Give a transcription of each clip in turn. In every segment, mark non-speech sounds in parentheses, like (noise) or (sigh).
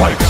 Fight!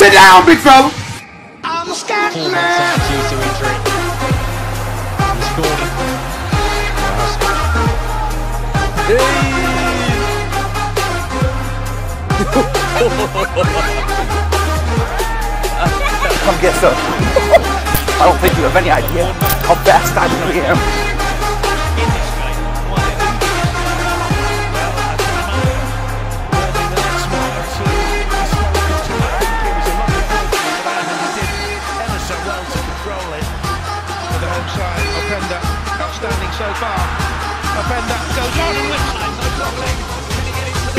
Sit down, big fella! Four months out due to injury. He's scored. Come get some. (laughs) I don't think you have any idea how fast I really am.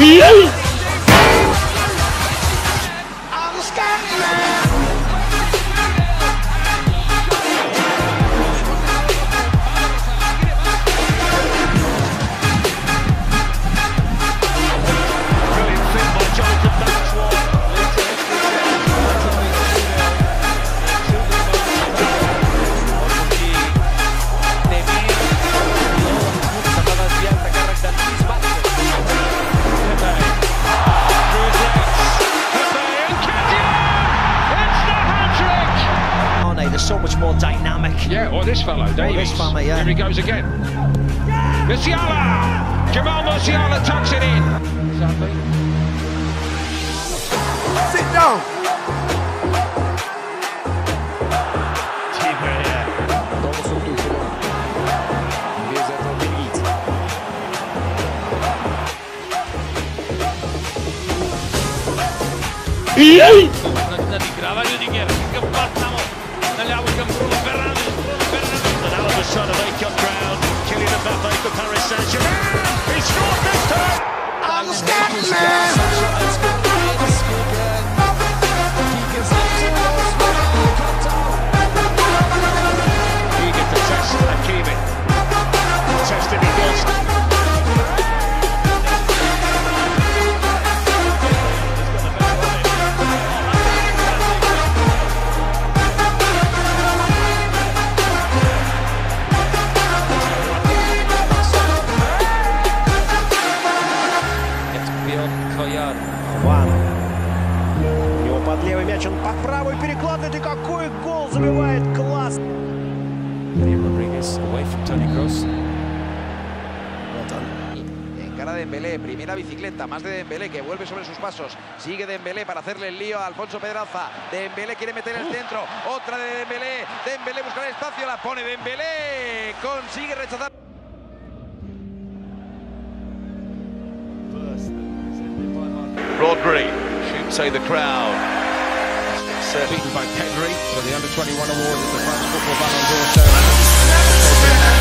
Ih! Or this fellow, Davies. this fella, yeah. Here he goes again. Musiala! Jamal Musiala tucks it in. Sadly. Sit down! Todo мяч, он под правый перекладывает, и какой гол забивает класс. Rodriguez away from Tony Kroos. Well done. Encara Dembélé, primera bicicleta, más de Dembélé que vuelve sobre sus pasos. Sigue Dembélé para hacerle el lío a Alfonso Pedraza. Dembélé quiere meter el centro, otra de Dembélé. Dembélé busca el espacio, la pone Dembélé. Consigue rechazar. Rodri shoots say the crowd. Certainly Beaten by Pedri for the under 21 award at the France Football Ballon d'Or.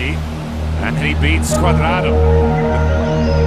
And he beats Cuadrado.